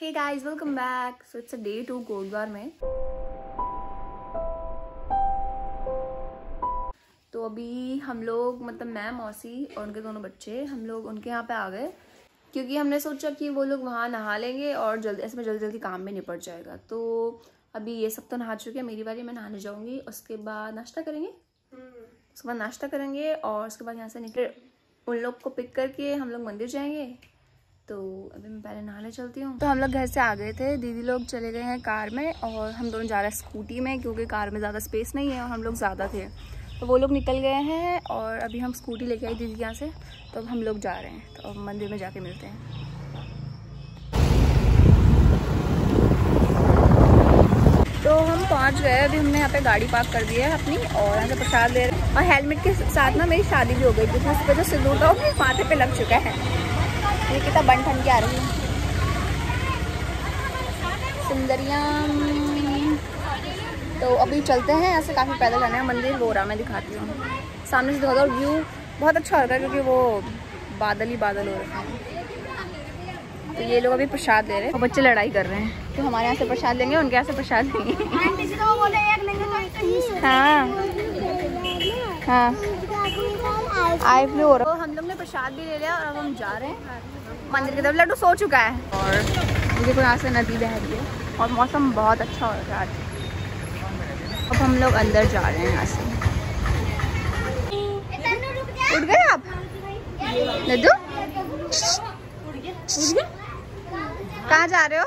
Hey guys welcome back so it's a day two Kotdwar में तो अभी हम लोग मतलब मैं मौसी और उनके दोनों बच्चे हम लोग उनके यहाँ पे आ गए। क्योंकि हमने सोचा कि वो लोग वहाँ नहा लेंगे और जल्दी इसमें जल्दी जल्दी काम भी निपट जाएगा। तो अभी ये सब तो नहा चुके हैं मेरी बारी मैं नहाने जाऊँगी उसके बाद नाश्ता करेंगे? उसके बाद नाश्ता करेंगे और उसके बाद यहाँ से निकले उन लोग को पिक करके हम लोग मंदिर जाएँगे। तो अभी मैं पहले नहाने चलती हूँ। तो हम लोग घर से आ गए थे। दीदी लोग चले गए हैं कार में और हम दोनों जा रहे हैं स्कूटी में क्योंकि कार में ज़्यादा स्पेस नहीं है और हम लोग ज़्यादा थे। तो वो लोग निकल गए हैं और अभी हम स्कूटी लेके आई दीदी यहाँ से। तो अब हम लोग जा रहे हैं। तो अब मंदिर में जाके मिलते हैं। तो हम पहुँच गए अभी हमने यहाँ पे गाड़ी पार्क कर दी है अपनी और यहाँ से प्रसाद ले रहे हैं। और हेलमेट के साथ ना मेरी शादी भी हो गई क्योंकि उस पर जो सिंदूर था वो माथे पे लग चुका है। ये कितना बन ठन के आ रही है। सुंदरिया। तो अभी चलते हैं, ऐसे काफ़ी पैदल जाने हैं, मंदिर वो रहा, मैं दिखाती हूँ। सामने से दिखाता हूँ व्यू बहुत अच्छा हो रहा है, क्योंकि वो बादल ही बादल हो रहे हैं। तो ये लोग अभी प्रसाद ले रहे हैं। और बच्चे लड़ाई कर रहे हैं। तो हमारे यहाँ से प्रसाद लेंगे, उनके यहाँ से प्रसाद लेंगे। हाँ। हाँ। आई फ्लू हो रहा प्रसाद भी ले लिया और अब हम जा रहे हैं। मंदिर की तरफ़ लड्डू सो चुका है। और मुझे को यहाँ से नदी बह रही है। और मौसम बहुत अच्छा हो रहा है। आज अब हम लोग अंदर जा रहे हैं यहाँ से। उठ गए आप? लड्डू? कहाँ जा रहे हो?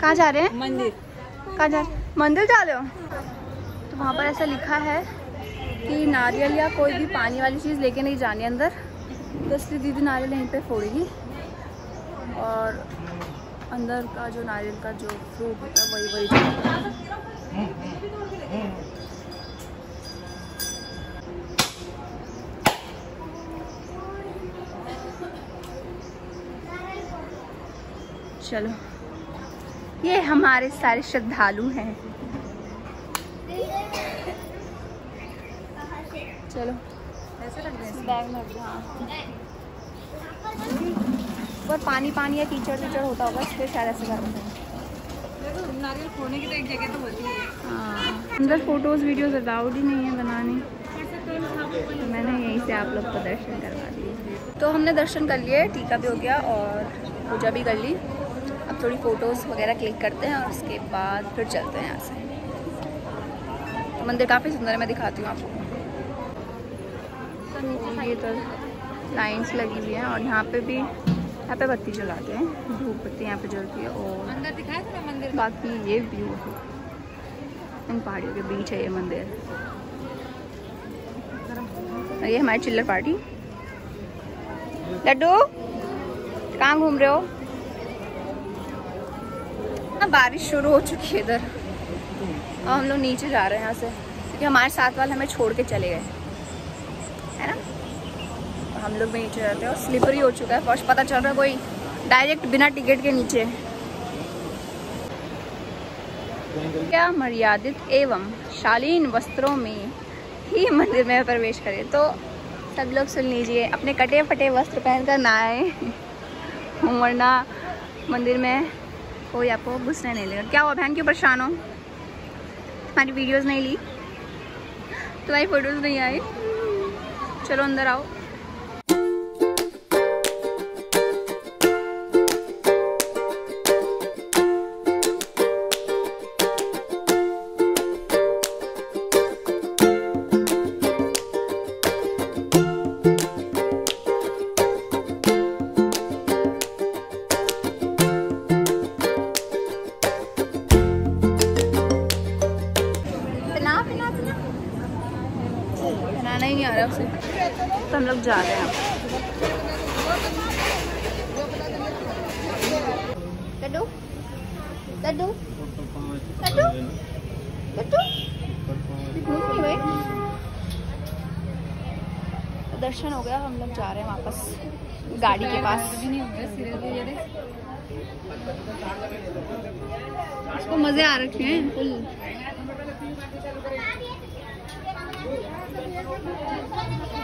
कहाँ जा रहे हैं? मंदिर। कहाँ जा रहे मंदिर जा रहे हो? तो वहाँ पर ऐसा लिखा है कि नारियल या कोई भी पानी वाली चीज़ लेके नहीं जानी अंदर। तो इसलिए दीदी नारियल यहीं पे फोड़ेगी। और अंदर का जो नारियल का जो फ्रूट होता है, वही वही चलो। ये हमारे सारे श्रद्धालु हैं। चलो। बैग में हाँ। पानी पानी या कीचड़ कीचड़ होता होगा इसलिए शायद ऐसे कर रहे हैं नारियल खोने की तो एक जगह तो होती है। हाँ। अंदर फ़ोटोज़ वीडियोज़ अलाउड ही नहीं है बनाने। तो मैंने यहीं से आप लोग को दर्शन करवा दिए। तो हमने दर्शन कर लिए टीका भी हो गया और पूजा भी कर ली। अब थोड़ी फ़ोटोज़ वगैरह क्लिक करते हैं और उसके बाद फिर चलते हैं यहाँ से। तो मंदिर काफ़ी सुंदर है मैं दिखाती हूँ आपको। तो ये तो लाइन्स लगी हुई हैं और यहाँ पे भी यहाँ पे बत्ती जलाते हैं। धूप बत्ती यहाँ पे जलती है और अंदर दिखाया था मंदिर? बाकी ये व्यू है। इन पहाड़ियों के बीच है ये मंदिर। ये हमारी चिल्लर पार्टी। लड्डू कहाँ घूम रहे हो? ना बारिश शुरू हो चुकी है इधर। और हम लोग नीचे जा रहे हैं यहाँ से। क्योंकि हमारे साथ वाले हमें छोड़ के चले गए। है ना? तो हम लोग भी नीचे जाते हैं और स्लीपरी हो चुका है। फ़र्स्ट पता चल रहा है कोई डायरेक्ट बिना टिकट के नीचे। क्या मर्यादित एवं शालीन वस्त्रों में ही मंदिर में प्रवेश करें? तो सब लोग सुन लीजिए, अपने कटे फटे वस्त्र पहनकर ना आए वरना मंदिर में कोई आपको घुसने नहीं लेगा। क्या हुआ बहन? क्यों परेशान हो? हमारी वीडियोस नहीं ली? तुम्हारी फ़ोटोज़ नहीं आई? चलो अंदर आओ। बनाना ही नहीं आ रहा उसे। तो हम लोग जा रहे हैं तो दर्शन हो गया हम लोग जा रहे हैं वापस गाड़ी के पास। उसको मज़े आ रखे हैं फुल।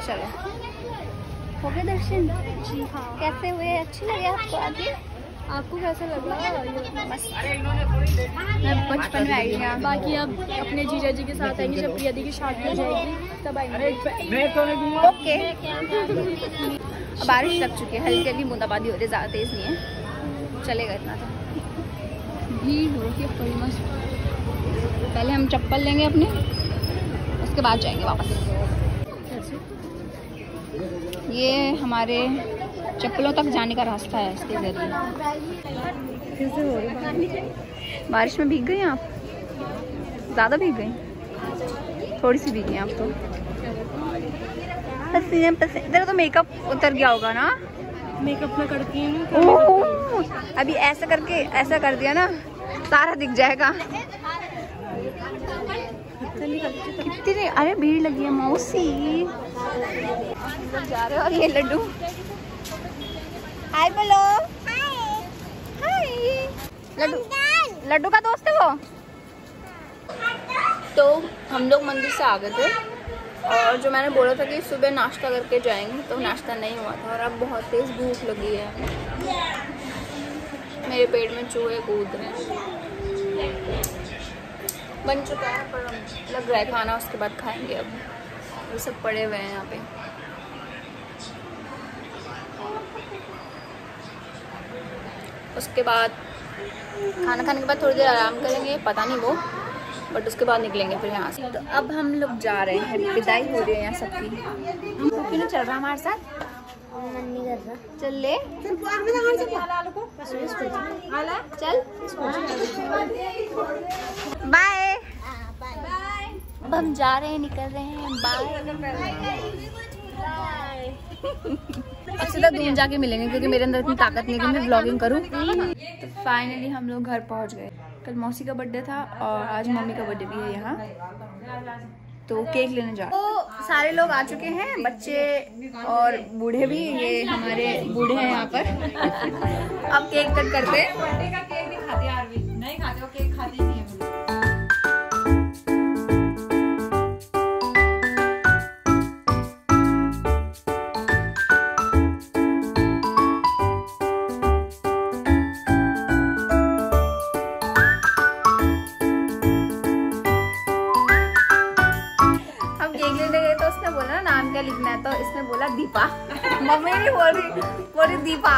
चलो। हो गए दर्शन जी हाँ कैसे हुए अच्छे लगे आपको आगे आपको कैसा लगा? मैं बचपन में आई यहाँ। बाकी अब अपने जीजा जी के साथ आएँगे जब प्रिया दी की शादी हो जाएगी तब आएँगे। ओके। अब बारिश लग चुकी है। हल्की हल्की बूंदाबांदी हो रही है ज़्यादा तेज़ नहीं है। चलेगा इतना तो। भीड़ हो रही है मस्त पहले हम चप्पल लेंगे अपने उसके बाद जाएँगे वापस। ये हमारे चप्पलों तक जाने का रास्ता है इसके ज़रिए। बारिश में भीग गई आप? ज़्यादा भीग गई? थोड़ी सी भीगी आप तो। पसीने पसीने तेरा तो मेकअप उतर गया होगा ना? मेकअप में करती हूँ अभी ऐसा करके ऐसा कर दिया ना सारा दिख जाएगा। कितनी अरे भीड़ लगी है मौसी। और ये लड्डू। हाय बोलो। हाय लड्डू। लड्डू का दोस्त है वो? तो हम लोग मंदिर से आ गए थे और जो मैंने बोला था कि सुबह नाश्ता करके जाएँगे तो नाश्ता नहीं हुआ था और अब बहुत तेज़ भूख लगी है। मेरे पेट में चूहे कूद रहे हैं। बन चुका है, पर लग रहा है खाना, उसके बाद खाएँगे अब। ये सब पड़े हुए हैं यहाँ पे। उसके बाद खाना खाने के बाद थोड़ी देर आराम करेंगे, पता नहीं वो बट उसके बाद निकलेंगे फिर यहाँ से। तो अब हम लोग जा रहे हैं, विदाई हो रही है यहाँ सबकी। क्यों नहीं चल रहा हमारे साथ? चल ले। चल। बाय अब हम जा रहे हैं निकल रहे हैं बाय अब सीधा दूर जाके मिलेंगे क्योंकि मेरे अंदर इतनी ताकत नहीं कि मैं ब्लॉगिंग करूँ। तो फाइनली हम लोग घर पहुँच गए। कल मौसी का बर्थडे था और आज मम्मी का बर्थडे भी है यहाँ। तो केक लेने जा तो सारे लोग आ चुके हैं बच्चे और बूढ़े भी ये हमारे बूढ़े हैं यहाँ पर। अब केक कट करते हैं। हम केक लेने गए तो उसने बोला ना नाम क्या लिखना है? तो इसने बोला, दीपा. मम्मी नहीं बोल रही, बोली, दीपा।